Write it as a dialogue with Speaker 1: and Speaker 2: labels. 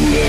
Speaker 1: Yeah.